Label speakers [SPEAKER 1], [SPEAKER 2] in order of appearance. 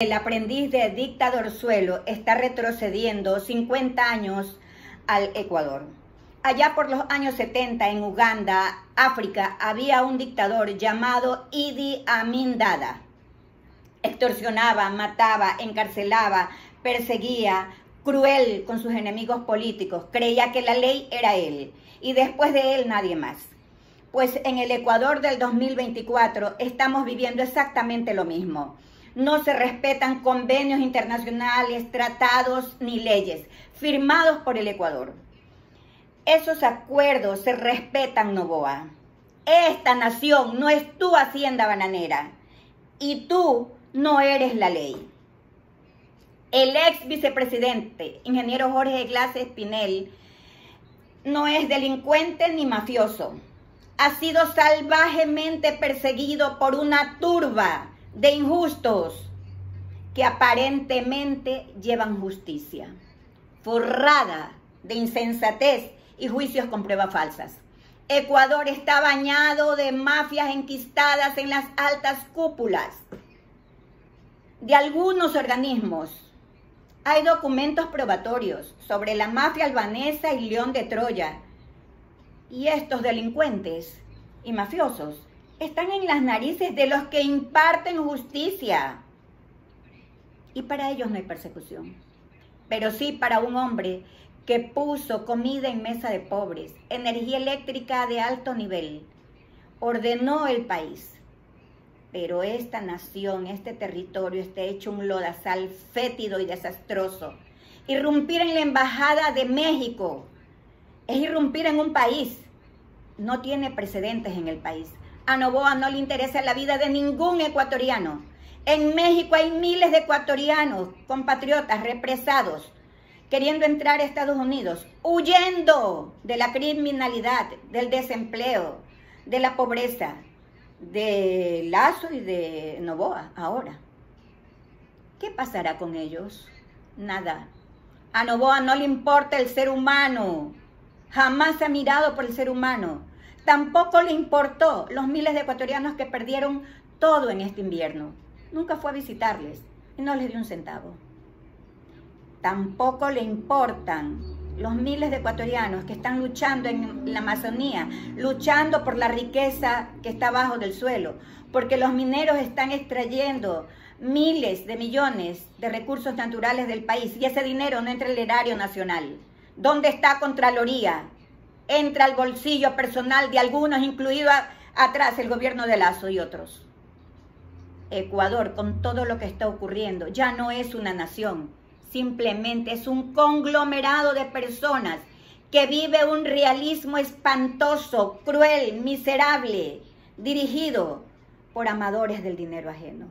[SPEAKER 1] El aprendiz de dictador suelo está retrocediendo 50 años al Ecuador. Allá por los años 70 en Uganda, África, había un dictador llamado Idi Amin Dada. Extorsionaba, mataba, encarcelaba, perseguía, cruel con sus enemigos políticos. Creía que la ley era él y después de él nadie más. Pues en el Ecuador del 2024 estamos viviendo exactamente lo mismo no se respetan convenios internacionales, tratados ni leyes firmados por el Ecuador. Esos acuerdos se respetan, Novoa. Esta nación no es tu hacienda bananera y tú no eres la ley. El ex vicepresidente, ingeniero Jorge Glass Espinel, no es delincuente ni mafioso. Ha sido salvajemente perseguido por una turba de injustos que aparentemente llevan justicia, forrada de insensatez y juicios con pruebas falsas. Ecuador está bañado de mafias enquistadas en las altas cúpulas de algunos organismos. Hay documentos probatorios sobre la mafia albanesa y León de Troya. Y estos delincuentes y mafiosos están en las narices de los que imparten justicia. Y para ellos no hay persecución. Pero sí para un hombre que puso comida en mesa de pobres, energía eléctrica de alto nivel, ordenó el país. Pero esta nación, este territorio está hecho un lodazal fétido y desastroso. Irrumpir en la embajada de México es irrumpir en un país. No tiene precedentes en el país. A Novoa no le interesa la vida de ningún ecuatoriano. En México hay miles de ecuatorianos, compatriotas represados, queriendo entrar a Estados Unidos, huyendo de la criminalidad, del desempleo, de la pobreza, de Lazo y de Novoa ahora. ¿Qué pasará con ellos? Nada. A Novoa no le importa el ser humano. Jamás ha mirado por el ser humano. Tampoco le importó los miles de ecuatorianos que perdieron todo en este invierno. Nunca fue a visitarles y no les dio un centavo. Tampoco le importan los miles de ecuatorianos que están luchando en la Amazonía, luchando por la riqueza que está abajo del suelo, porque los mineros están extrayendo miles de millones de recursos naturales del país y ese dinero no entra en el erario nacional. ¿Dónde está Contraloría? Entra al bolsillo personal de algunos, incluido atrás el gobierno de Lazo y otros. Ecuador, con todo lo que está ocurriendo, ya no es una nación, simplemente es un conglomerado de personas que vive un realismo espantoso, cruel, miserable, dirigido por amadores del dinero ajeno.